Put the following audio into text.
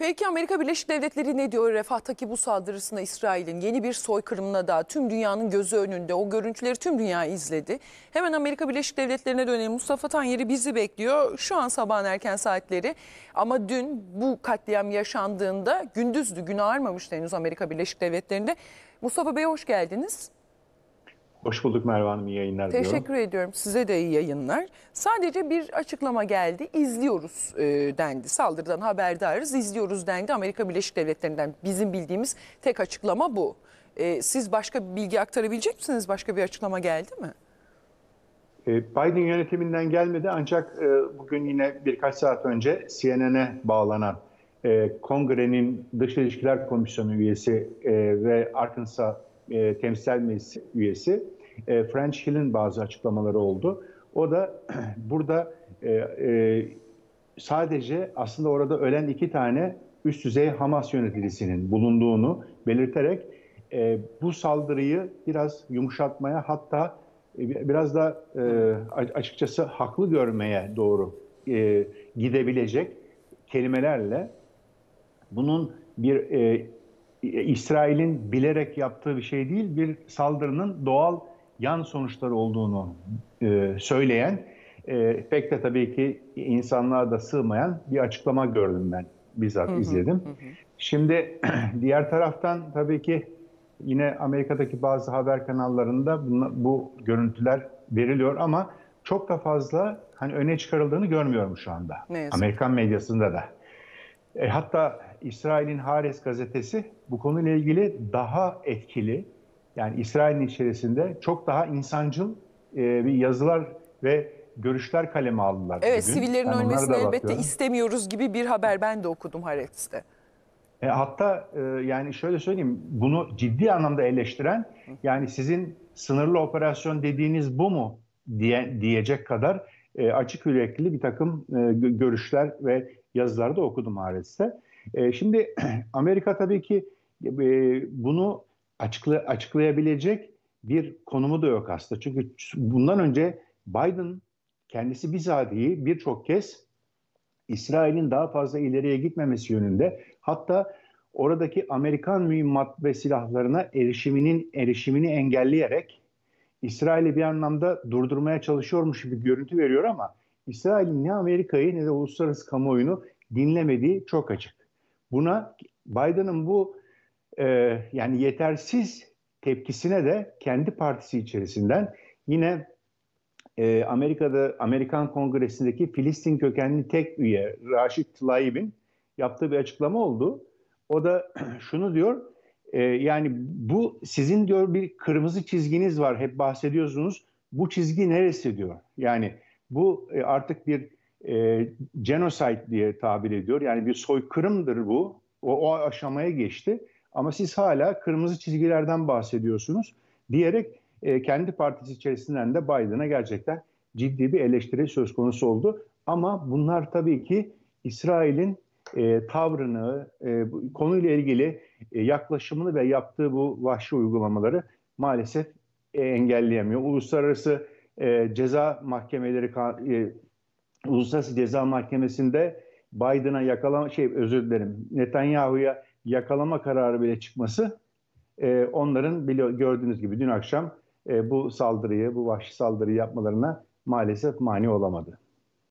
Peki Amerika Birleşik Devletleri ne diyor Refah'taki bu saldırısına İsrail'in yeni bir soykırımına da tüm dünyanın gözü önünde o görüntüleri tüm dünya izledi. Hemen Amerika Birleşik Devletleri'ne dönelim. Mustafa Tanyeri bizi bekliyor şu an sabahın erken saatleri ama dün bu katliam yaşandığında gündüzdü gün ağarmamıştı henüz Amerika Birleşik Devletleri'nde. Mustafa Bey hoş geldiniz. Hoş bulduk Merve Hanım, iyi yayınlar diliyorum. Teşekkür ediyorum. Size de iyi yayınlar. Sadece bir açıklama geldi. İzliyoruz e, dendi. Saldırıdan haberdarız, izliyoruz dendi. Amerika Birleşik Devletleri'nden bizim bildiğimiz tek açıklama bu. E, siz başka bir bilgi aktarabilecek misiniz? Başka bir açıklama geldi mi? E, Biden yönetiminden gelmedi ancak e, bugün yine birkaç saat önce CNN'e bağlanan e, Kongre'nin Dış İlişkiler Komisyonu üyesi ve Arkansas Temsil Meclisi üyesi French Hill'in bazı açıklamaları oldu. O da burada sadece aslında orada ölen iki tane üst düzey Hamas yöneticisinin bulunduğunu belirterek bu saldırıyı biraz yumuşatmaya hatta biraz da açıkçası haklı görmeye doğru gidebilecek kelimelerle bunun bir İsrail'in bilerek yaptığı bir şey değil, bir saldırının doğal yan sonuçları olduğunu e, söyleyen, e, pek de tabii ki insanlığa da sığmayan bir açıklama gördüm ben, bizzat hı hı, izledim. Hı. Şimdi diğer taraftan tabii ki yine Amerika'daki bazı haber kanallarında bu, görüntüler veriliyor ama çok da fazla hani öne çıkarıldığını görmüyorum şu anda. Amerikan medyasında da. E, hatta İsrail'in Hares gazetesi bu konuyla ilgili daha etkili, yani İsrail'in içerisinde çok daha insancıl e, bir yazılar ve görüşler kaleme aldılar. Evet, bugün. sivillerin yani ölmesini elbette bakıyorum. istemiyoruz gibi bir haber ben de okudum Haaretz'te. E, hatta e, yani şöyle söyleyeyim, bunu ciddi anlamda eleştiren, yani sizin sınırlı operasyon dediğiniz bu mu diye diyecek kadar e, açık yürekli bir takım e, görüşler ve yazılarda okudum Haaretz'te. E, şimdi Amerika tabii ki e, bunu açıkla, açıklayabilecek bir konumu da yok aslında. Çünkü bundan önce Biden kendisi bizatihi birçok kez İsrail'in daha fazla ileriye gitmemesi yönünde hatta oradaki Amerikan mühimmat ve silahlarına erişiminin erişimini engelleyerek İsrail'i bir anlamda durdurmaya çalışıyormuş gibi görüntü veriyor ama İsrail'in ne Amerika'yı ne de uluslararası kamuoyunu dinlemediği çok açık. Buna Biden'ın bu e, yani yetersiz tepkisine de kendi partisi içerisinden yine e, Amerika'da Amerikan Kongresi'ndeki Filistin kökenli tek üye Raşit Tlaib'in yaptığı bir açıklama oldu. O da şunu diyor, e, yani bu sizin diyor bir kırmızı çizginiz var, hep bahsediyorsunuz. Bu çizgi neresi diyor. Yani bu e, artık bir e, genocide diye tabir ediyor. Yani bir soykırımdır bu. O, o aşamaya geçti. Ama siz hala kırmızı çizgilerden bahsediyorsunuz diyerek e, kendi partisi içerisinden de Biden'a gerçekten ciddi bir eleştiri söz konusu oldu. Ama bunlar tabii ki İsrail'in e, tavrını, e, konuyla ilgili e, yaklaşımını ve yaptığı bu vahşi uygulamaları maalesef e, engelleyemiyor. Uluslararası e, ceza mahkemeleri e, Uluslararası Ceza Mahkemesi'nde Biden'a yakalama şey özür dilerim Netanyahu'ya yakalama kararı bile çıkması e, onların biliyor, gördüğünüz gibi dün akşam e, bu saldırıyı, bu vahşi saldırıyı yapmalarına maalesef mani olamadı.